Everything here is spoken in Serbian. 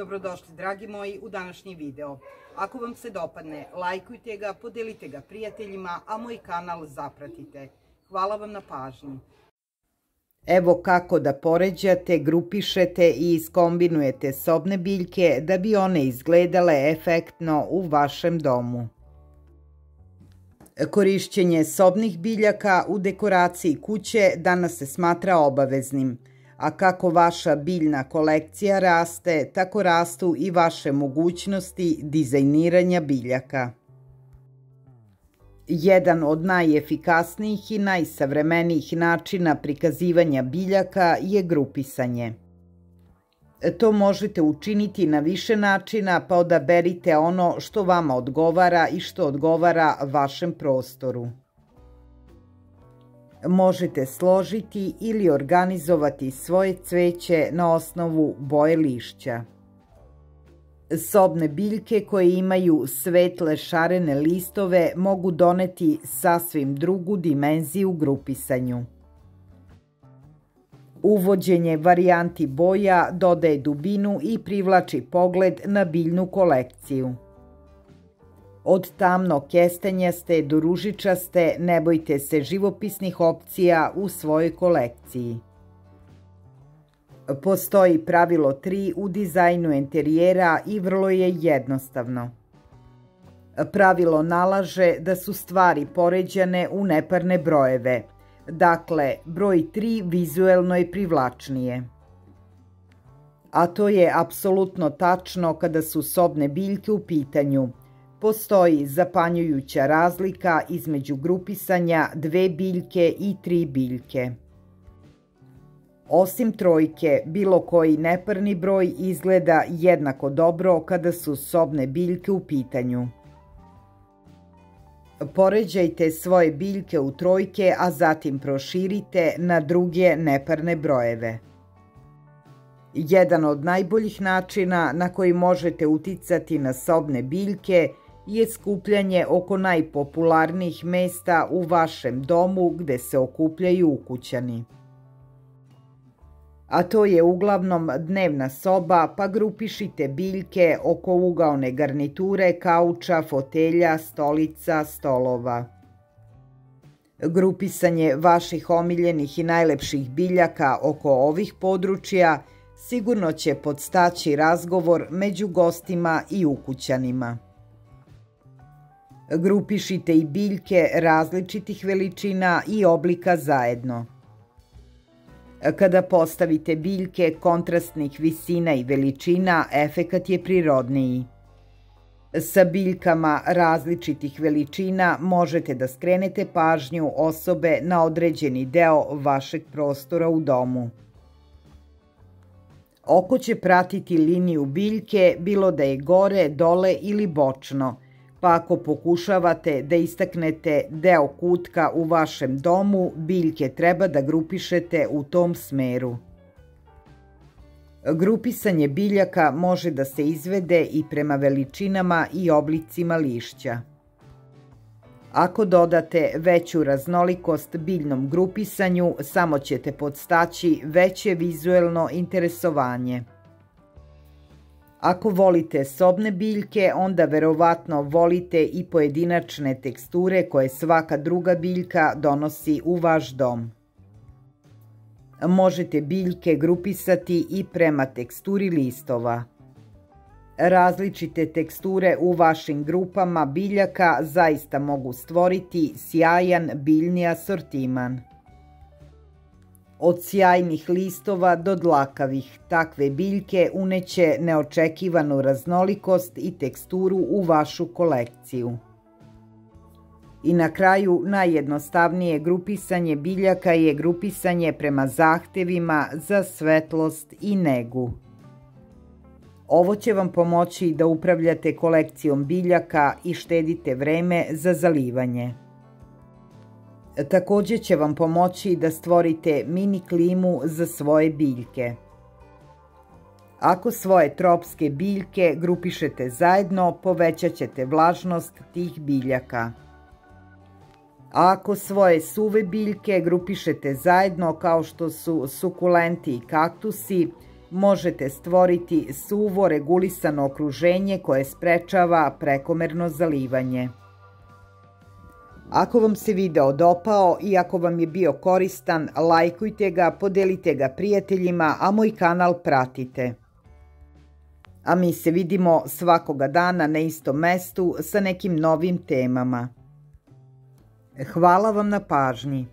Dobrodošli dragi moji u današnji video. Ako vam se dopadne, lajkujte ga, podelite ga prijateljima, a moj kanal zapratite. Hvala vam na pažnji. Evo kako da poređate, grupišete i iskombinujete sobne biljke da bi one izgledale efektno u vašem domu. Korišćenje sobnih biljaka u dekoraciji kuće danas se smatra obaveznim – a kako vaša biljna kolekcija raste, tako rastu i vaše mogućnosti dizajniranja biljaka. Jedan od najefikasnijih i najsavremenijih načina prikazivanja biljaka je grupisanje. To možete učiniti na više načina, pa odaberite ono što vama odgovara i što odgovara vašem prostoru možete složiti ili organizovati svoje cveće na osnovu boje lišća. Sobne biljke koje imaju svetle šarene listove mogu doneti sasvim drugu dimenziju grupisanju. Uvođenje varijanti boja dodaje dubinu i privlači pogled na biljnu kolekciju. Od tamno kestenjaste do ružičaste ne bojte se živopisnih opcija u svojoj kolekciji. Postoji pravilo 3 u dizajnu interijera i vrlo je jednostavno. Pravilo nalaže da su stvari poređane u neparne brojeve, dakle broj 3 vizuelno je privlačnije. A to je apsolutno tačno kada su sobne biljke u pitanju – Postoji zapanjujuća razlika između grupisanja dve biljke i tri biljke. Osim trojke, bilo koji neparni broj izgleda jednako dobro kada su sobne biljke u pitanju. Poređajte svoje biljke u trojke, a zatim proširite na druge neparne brojeve. Jedan od najboljih načina na koji možete uticati na sobne biljke je skupljanje oko najpopularnijih mesta u vašem domu gde se okupljaju ukućani. A to je uglavnom dnevna soba, pa grupišite biljke oko ugaone garniture, kauča, fotelja, stolica, stolova. Grupisanje vaših omiljenih i najlepših biljaka oko ovih područja sigurno će podstaći razgovor među gostima i ukućanima. Grupišite i biljke različitih veličina i oblika zajedno. Kada postavite biljke kontrastnih visina i veličina, efekat je prirodniji. Sa biljkama različitih veličina možete da skrenete pažnju osobe na određeni deo vašeg prostora u domu. Oko će pratiti liniju biljke, bilo da je gore, dole ili bočno – pa ako pokušavate da istaknete deo kutka u vašem domu, biljke treba da grupišete u tom smeru. Grupisanje biljaka može da se izvede i prema veličinama i oblicima lišća. Ako dodate veću raznolikost biljnom grupisanju, samo ćete podstaći veće vizuelno interesovanje. Ako volite sobne biljke, onda verovatno volite i pojedinačne teksture koje svaka druga biljka donosi u vaš dom. Možete biljke grupisati i prema teksturi listova. Različite teksture u vašim grupama biljaka zaista mogu stvoriti sjajan biljni asortiman. Od sjajnih listova do dlakavih, takve biljke uneće neočekivanu raznolikost i teksturu u vašu kolekciju. I na kraju, najjednostavnije grupisanje biljaka je grupisanje prema zahtevima za svetlost i negu. Ovo će vam pomoći da upravljate kolekcijom biljaka i štedite vreme za zalivanje. Takođe će vam pomoći da stvorite mini klimu za svoje biljke. Ako svoje tropske biljke grupišete zajedno, povećat ćete vlažnost tih biljaka. A ako svoje suve biljke grupišete zajedno kao što su sukulenti i kaktusi, možete stvoriti suvo regulisano okruženje koje sprečava prekomerno zalivanje. Ako vam se video dopao i ako vam je bio koristan, lajkujte ga, podelite ga prijateljima, a moj kanal pratite. A mi se vidimo svakoga dana na istom mestu sa nekim novim temama. Hvala vam na pažnji.